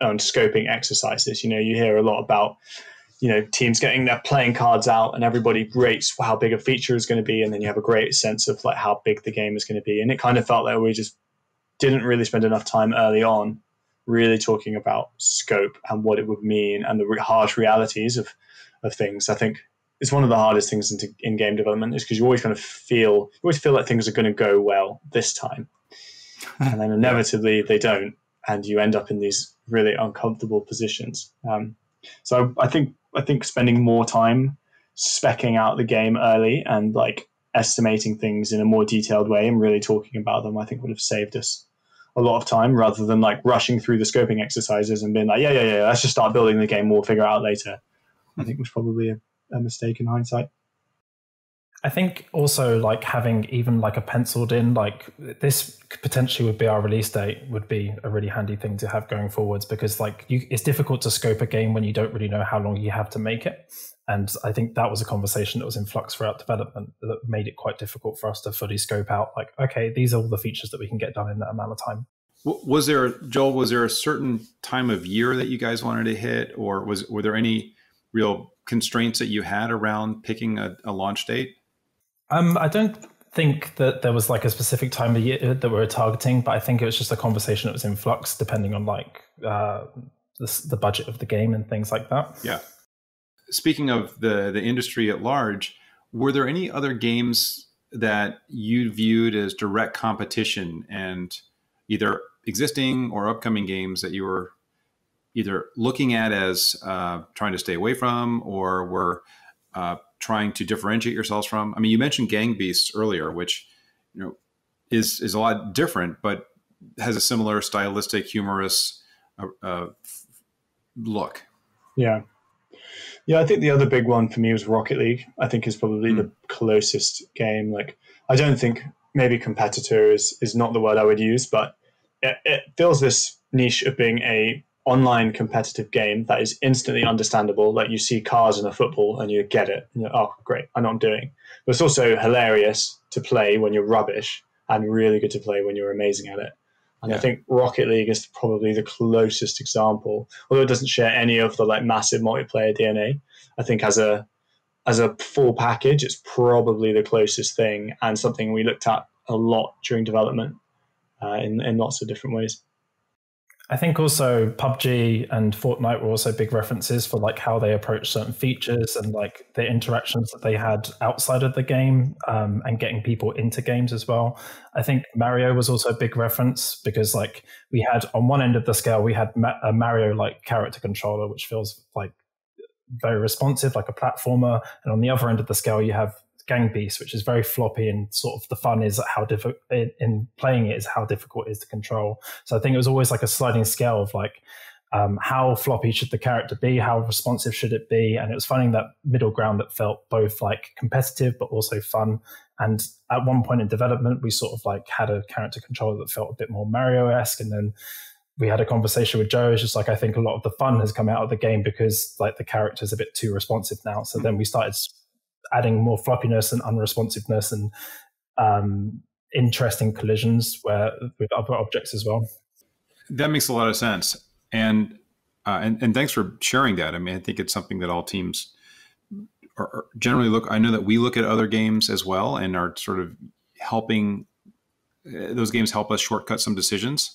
on scoping exercises. You know, you hear a lot about you know teams getting their playing cards out and everybody rates how big a feature is going to be and then you have a great sense of like how big the game is going to be and it kind of felt like we just didn't really spend enough time early on really talking about scope and what it would mean and the harsh realities of, of things. I think it's one of the hardest things in, in game development is because you always kind of feel you always feel like things are going to go well this time, and then inevitably they don't, and you end up in these really uncomfortable positions. Um, so I think I think spending more time specking out the game early and like estimating things in a more detailed way and really talking about them, I think would have saved us a lot of time rather than like rushing through the scoping exercises and being like, yeah, yeah, yeah, let's just start building the game. We'll figure out later. I think was probably a, a mistake in hindsight. I think also like having even like a penciled in like this potentially would be our release date would be a really handy thing to have going forwards because like you, it's difficult to scope a game when you don't really know how long you have to make it. And I think that was a conversation that was in flux throughout development that made it quite difficult for us to fully scope out like, okay, these are all the features that we can get done in that amount of time. Was there, Joel, was there a certain time of year that you guys wanted to hit, or was were there any real constraints that you had around picking a, a launch date? Um, I don't think that there was like a specific time of year that we were targeting, but I think it was just a conversation that was in flux depending on like uh, the, the budget of the game and things like that. Yeah speaking of the the industry at large, were there any other games that you viewed as direct competition and either existing or upcoming games that you were either looking at as uh, trying to stay away from or were uh, trying to differentiate yourselves from? I mean, you mentioned Gang Beasts earlier, which you know is is a lot different, but has a similar stylistic, humorous uh, uh look. Yeah, yeah, I think the other big one for me was Rocket League. I think is probably mm. the closest game. Like, I don't think maybe competitor is is not the word I would use, but it, it fills this niche of being a online competitive game that is instantly understandable. Like you see cars in a football and you get it. And oh, great, I know what I'm doing. But it's also hilarious to play when you're rubbish and really good to play when you're amazing at it. And yeah. I think Rocket League is probably the closest example, although it doesn't share any of the like massive multiplayer DNA. I think as a as a full package, it's probably the closest thing and something we looked at a lot during development uh, in in lots of different ways. I think also PUBG and Fortnite were also big references for like how they approach certain features and like the interactions that they had outside of the game um, and getting people into games as well. I think Mario was also a big reference because like we had on one end of the scale we had a Mario like character controller which feels like very responsive like a platformer, and on the other end of the scale you have Gang Beast, which is very floppy and sort of the fun is how difficult in playing it is how difficult it is to control. So I think it was always like a sliding scale of like um, how floppy should the character be, how responsive should it be, and it was finding that middle ground that felt both like competitive but also fun. And at one point in development, we sort of like had a character controller that felt a bit more Mario esque, and then we had a conversation with Joe. It's just like I think a lot of the fun has come out of the game because like the character's a bit too responsive now. So then we started adding more floppiness and unresponsiveness and um, interesting collisions where with other objects as well. That makes a lot of sense, and uh, and and thanks for sharing that. I mean, I think it's something that all teams are, are generally look. I know that we look at other games as well and are sort of helping. Uh, those games help us shortcut some decisions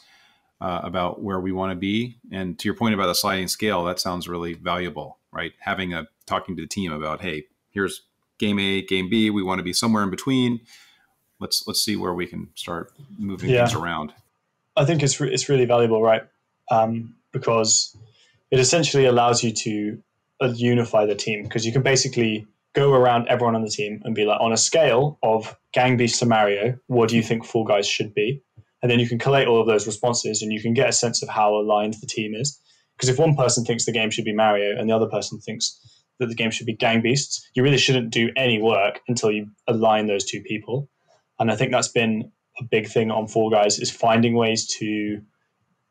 uh, about where we want to be. And to your point about the sliding scale, that sounds really valuable, right? Having a talking to the team about, hey, here's game A, game B. We want to be somewhere in between. Let's let's see where we can start moving yeah. things around. I think it's re- it's really valuable, right? Um, because it essentially allows you to uh, unify the team because you can basically go around everyone on the team and be like, on a scale of Gang Beast to Mario, what do you think Fall Guys should be? And then you can collate all of those responses and you can get a sense of how aligned the team is. Because if one person thinks the game should be Mario and the other person thinks that the game should be gang beasts. You really shouldn't do any work until you align those two people. And I think that's been a big thing on Fall Guys is finding ways to,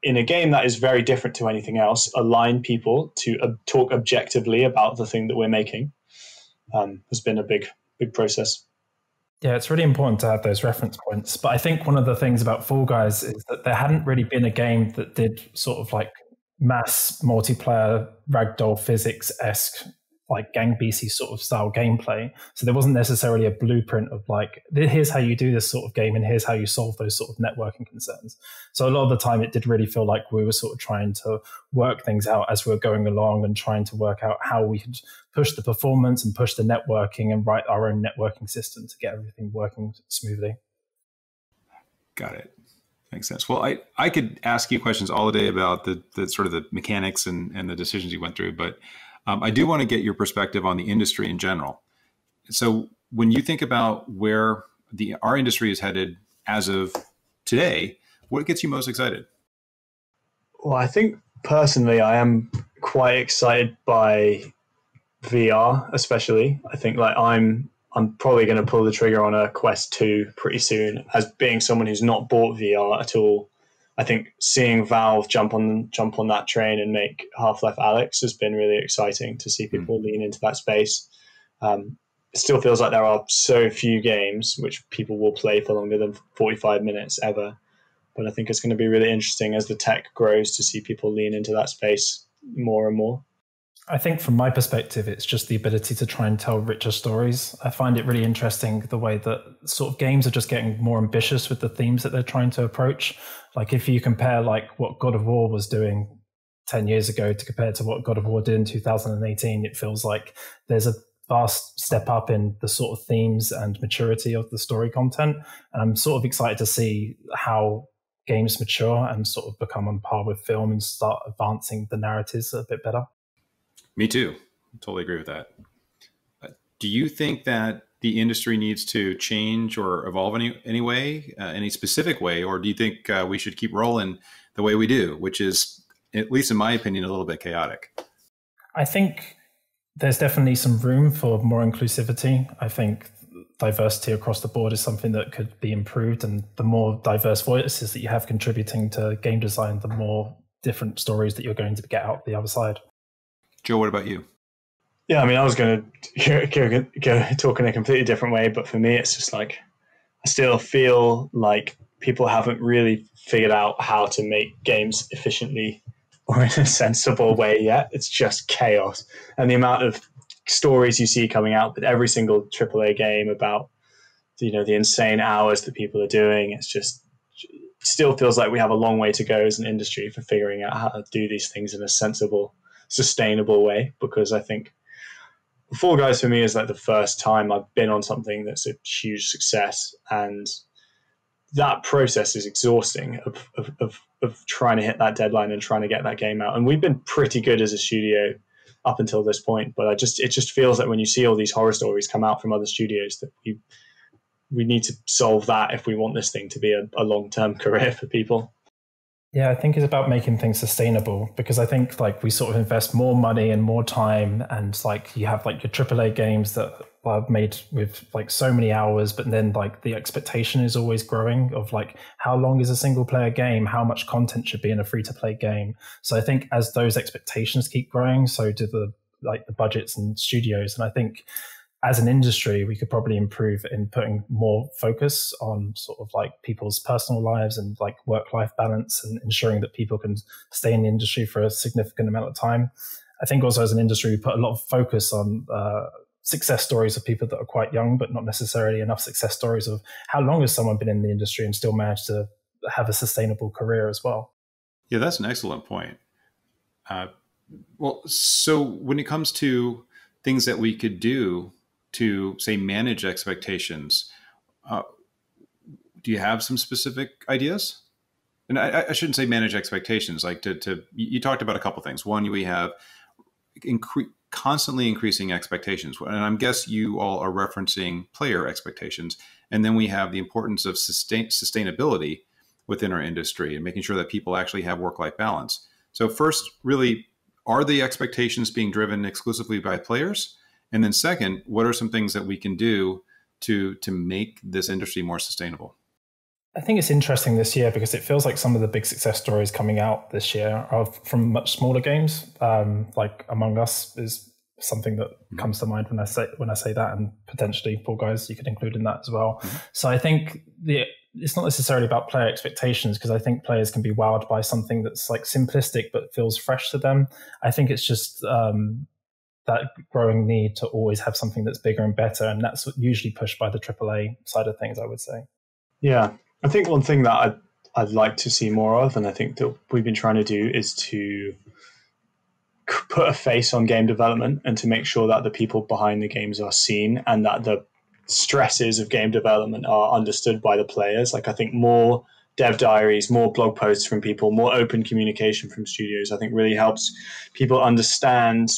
in a game that is very different to anything else, align people to talk objectively about the thing that we're making. Um, has been a big, big process. Yeah, it's really important to have those reference points. But I think one of the things about Fall Guys is that there hadn't really been a game that did sort of like mass multiplayer ragdoll physics esque like gang BC sort of style gameplay. So there wasn't necessarily a blueprint of like, here's how you do this sort of game and here's how you solve those sort of networking concerns. So a lot of the time it did really feel like we were sort of trying to work things out as we are going along and trying to work out how we could push the performance and push the networking and write our own networking system to get everything working smoothly. Got it. Makes sense. Well, I, I could ask you questions all day about the, the sort of the mechanics and, and the decisions you went through, but um, I do want to get your perspective on the industry in general. So, when you think about where the our industry is headed as of today, what gets you most excited? Well, I think personally, I am quite excited by VR, especially. I think like I'm I'm probably going to pull the trigger on a Quest 2 pretty soon. As being someone who's not bought VR at all, I think seeing Valve jump on jump on that train and make Half Life Alyx has been really exciting to see people mm. lean into that space. Um, it still feels like there are so few games which people will play for longer than 45 minutes ever. But I think it's going to be really interesting as the tech grows to see people lean into that space more and more. I think from my perspective, it's just the ability to try and tell richer stories. I find it really interesting the way that sort of games are just getting more ambitious with the themes that they're trying to approach. Like if you compare like what God of War was doing 10 years ago to compare to what God of War did in 2018, it feels like there's a vast step up in the sort of themes and maturity of the story content. And I'm sort of excited to see how games mature and sort of become on par with film and start advancing the narratives a bit better. Me too. Totally agree with that. Uh, do you think that the industry needs to change or evolve any any way, uh, any specific way, or do you think uh, we should keep rolling the way we do, which is, at least in my opinion, a little bit chaotic? I think there's definitely some room for more inclusivity. I think diversity across the board is something that could be improved, and the more diverse voices that you have contributing to game design, the more different stories that you're going to get out the other side. Joe, what about you? Yeah, I mean, I was going to go, talk in a completely different way, but for me, it's just like I still feel like people haven't really figured out how to make games efficiently or in a sensible way yet. It's just chaos, and the amount of stories you see coming out with every single AAA game about you know the insane hours that people are doing. It's just still feels like we have a long way to go as an industry for figuring out how to do these things in a sensible sustainable way because I think Fall Guys for me is like the first time I've been on something that's a huge success and that process is exhausting of, of, of, of, trying to hit that deadline and trying to get that game out. And we've been pretty good as a studio up until this point, but I just it just feels like when you see all these horror stories come out from other studios that we we need to solve that if we want this thing to be a, a long term career for people. Yeah, I think it's about making things sustainable because I think like we sort of invest more money and more time and like you have like your AAA games that are made with like so many hours, but then like the expectation is always growing of like how long is a single player game, how much content should be in a free to play game. So I think as those expectations keep growing, so do the like the budgets and studios. And I think as an industry, we could probably improve in putting more focus on sort of like people's personal lives and like work life balance and ensuring that people can stay in the industry for a significant amount of time. I think also as an industry, we put a lot of focus on uh, success stories of people that are quite young, but not necessarily enough success stories of how long has someone been in the industry and still managed to have a sustainable career as well. Yeah, that's an excellent point. Uh, well, so when it comes to things that we could do to say manage expectations uh, do you have some specific ideas? And I, I, shouldn't say manage expectations like to, to you talked about a couple things. One we have incre- constantly increasing expectations and i'm guess you all are referencing player expectations. And then we have the importance of sustain, sustainability within our industry and making sure that people actually have work-life balance. So first really are the expectations being driven exclusively by players and then second, what are some things that we can do to to make this industry more sustainable? I think it's interesting this year because it feels like some of the big success stories coming out this year are from much smaller games. Um, like Among Us is something that mm-hmm. comes to mind when I say when I say that, and potentially Fall Guys you could include in that as well. Mm-hmm. So I think the it's not necessarily about player expectations because I think players can be wowed by something that's like simplistic but feels fresh to them. I think it's just um, that growing need to always have something that's bigger and better, and that's usually pushed by the AAA side of things. I would say. Yeah, I think one thing that I'd, I'd like to see more of, and I think that we've been trying to do, is to put a face on game development and to make sure that the people behind the games are seen and that the stresses of game development are understood by the players. Like, I think more dev diaries, more blog posts from people, more open communication from studios, I think really helps people understand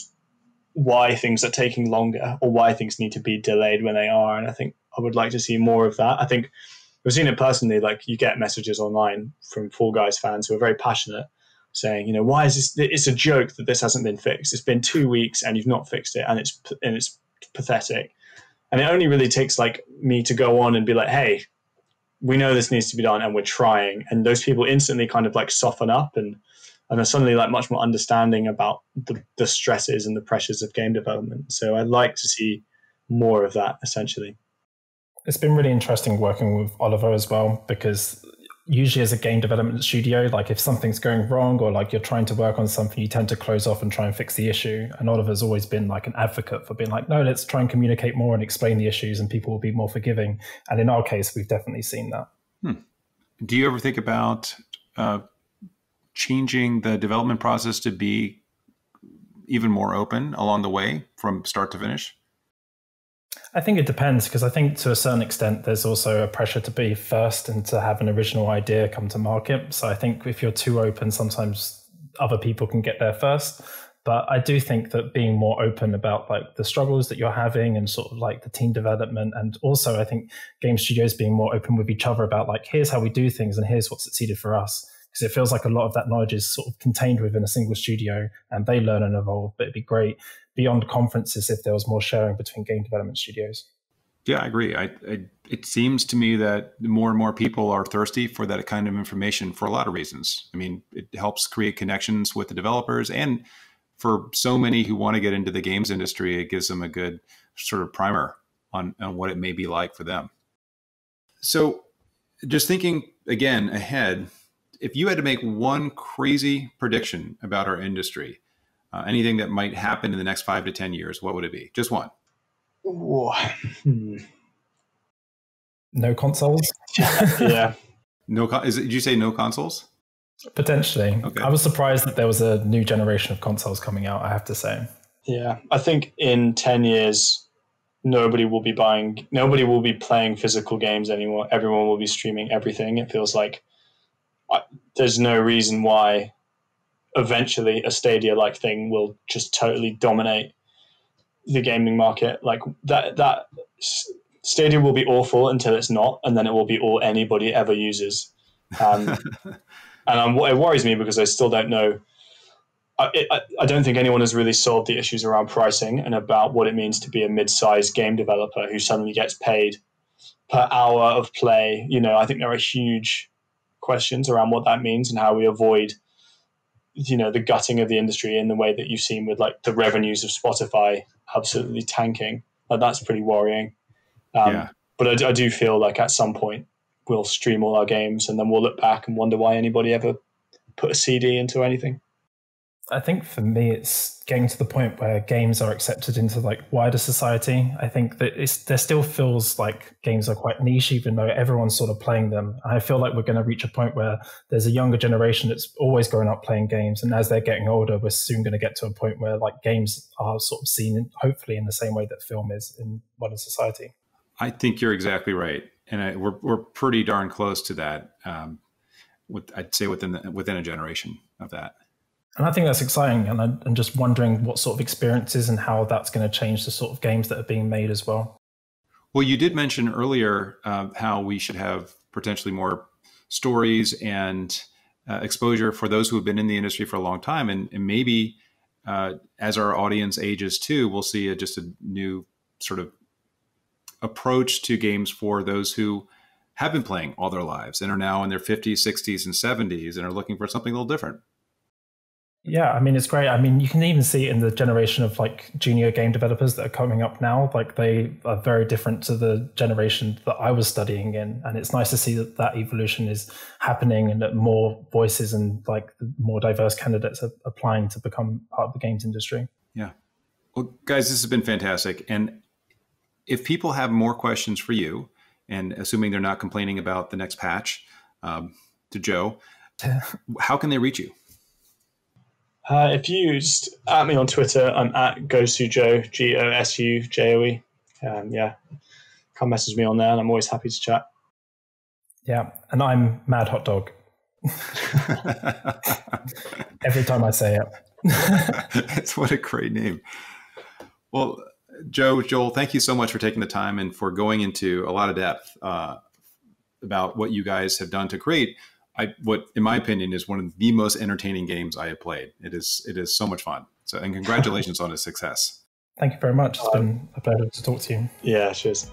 why things are taking longer or why things need to be delayed when they are. And I think I would like to see more of that. I think We've seen it personally. Like you get messages online from Fall Guys fans who are very passionate, saying, you know, why is this? It's a joke that this hasn't been fixed. It's been two weeks and you've not fixed it, and it's and it's pathetic. And it only really takes like me to go on and be like, hey, we know this needs to be done, and we're trying. And those people instantly kind of like soften up and and are suddenly like much more understanding about the, the stresses and the pressures of game development. So I'd like to see more of that essentially it's been really interesting working with Oliver as well because usually as a game development studio, like if something's going wrong or like you're trying to work on something, you tend to close off and try and fix the issue. And Oliver's always been like an advocate for being like, no, let's try and communicate more and explain the issues and people will be more forgiving. And in our case, we've definitely seen that. Hmm. Do you ever think about uh, changing the development process to be even more open along the way from start to finish? I think it depends because I think to a certain extent there's also a pressure to be first and to have an original idea come to market. So I think if you're too open, sometimes other people can get there first. But I do think that being more open about like the struggles that you're having and sort of like the team development, and also I think game studios being more open with each other about like here's how we do things and here's what's succeeded for us because it feels like a lot of that knowledge is sort of contained within a single studio and they learn and evolve. But it'd be great beyond conferences if there was more sharing between game development studios. Yeah, I agree. I, I, it seems to me that more and more people are thirsty for that kind of information for a lot of reasons. I mean, it helps create connections with the developers, and for so many who want to get into the games industry, it gives them a good sort of primer on, on what it may be like for them. So, just thinking again ahead, if you had to make one crazy prediction about our industry, uh, anything that might happen in the next five to 10 years, what would it be? Just one. Hmm. No consoles? yeah. No, is it, did you say no consoles? Potentially. Okay. I was surprised that there was a new generation of consoles coming out, I have to say. Yeah. I think in 10 years, nobody will be buying, nobody will be playing physical games anymore. Everyone will be streaming everything. It feels like I, there's no reason why eventually a Stadia like thing will just totally dominate the gaming market. Like that that Stadia will be awful until it's not, and then it will be all anybody ever uses. Um, and I'm, it worries me because I still don't know. I, I, I, don't think anyone has really solved the issues around pricing and about what it means to be a mid-sized game developer who suddenly gets paid per hour of play. You know, I think there are huge questions around what that means and how we avoid you know the gutting of the industry in the way that you've seen with like the revenues of Spotify absolutely tanking. Like, that's pretty worrying. Um, yeah. But I, I, do feel like at some point we'll stream all our games and then we'll look back and wonder why anybody ever put a CD into anything. I think for me, it's getting to the point where games are accepted into like wider society. I think that it's, there still feels like games are quite niche, even though everyone's sort of playing them. I feel like we're going to reach a point where there's a younger generation that's always growing up playing games, and as they're getting older, we're soon going to get to a point where like games are sort of seen, hopefully, in the same way that film is in modern society. I think you're exactly right, and I, we're we're pretty darn close to that. Um, with, I'd say within the, within a generation of that. And I think that's exciting. And I'm just wondering what sort of experiences and how that's going to change the sort of games that are being made as well. Well, you did mention earlier uh, how we should have potentially more stories and uh, exposure for those who have been in the industry for a long time. And, and maybe uh, as our audience ages too, we'll see a, just a new sort of approach to games for those who have been playing all their lives and are now in their 50s, 60s, and 70s and are looking for something a little different. Yeah, I mean it's great. I mean you can even see it in the generation of like junior game developers that are coming up now. Like they are very different to the generation that I was studying in, and it's nice to see that that evolution is happening and that more voices and like more diverse candidates are applying to become part of the games industry. Yeah. Well, guys, this has been fantastic. And if people have more questions for you, and assuming they're not complaining about the next patch um, to Joe, how can they reach you? Uh, if you just at me on Twitter, I'm at gosujoe, G O S U J O E. Um, yeah, come message me on there, and I'm always happy to chat. Yeah, and I'm Mad Hot Dog. Every time I say it. it's what a great name. Well, Joe, Joel, thank you so much for taking the time and for going into a lot of depth uh, about what you guys have done to create I what in my opinion is one of the most entertaining games I have played. It is it is so much fun. So and congratulations on its success. Thank you very much. It's um, been a pleasure to talk to you. Yeah, cheers.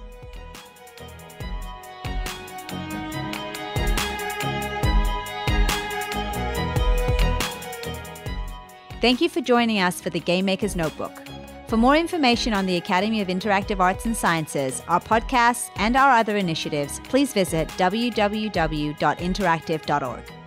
Thank you for joining us for the Game Maker's Notebook. For more information on the Academy of Interactive Arts and Sciences, our podcasts, and our other initiatives, please visit www.interactive.org.